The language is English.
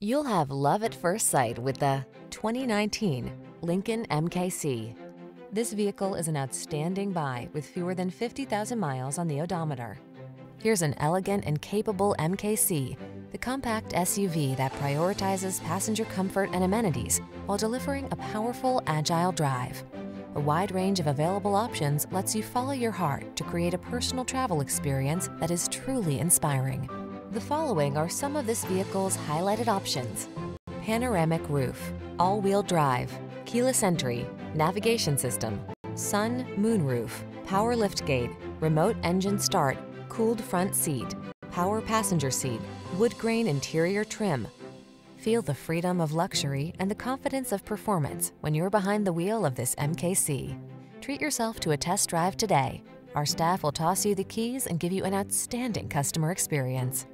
You'll have love at first sight with the 2019 Lincoln MKC. This vehicle is an outstanding buy with fewer than 50,000 miles on the odometer. Here's an elegant and capable MKC, the compact SUV that prioritizes passenger comfort and amenities while delivering a powerful, agile drive. A wide range of available options lets you follow your heart to create a personal travel experience that is truly inspiring. The following are some of this vehicle's highlighted options. Panoramic roof, all-wheel drive, keyless entry, navigation system, sun, moonroof, power liftgate, remote engine start, cooled front seat, power passenger seat, wood grain interior trim. Feel the freedom of luxury and the confidence of performance when you're behind the wheel of this MKC. Treat yourself to a test drive today. Our staff will toss you the keys and give you an outstanding customer experience.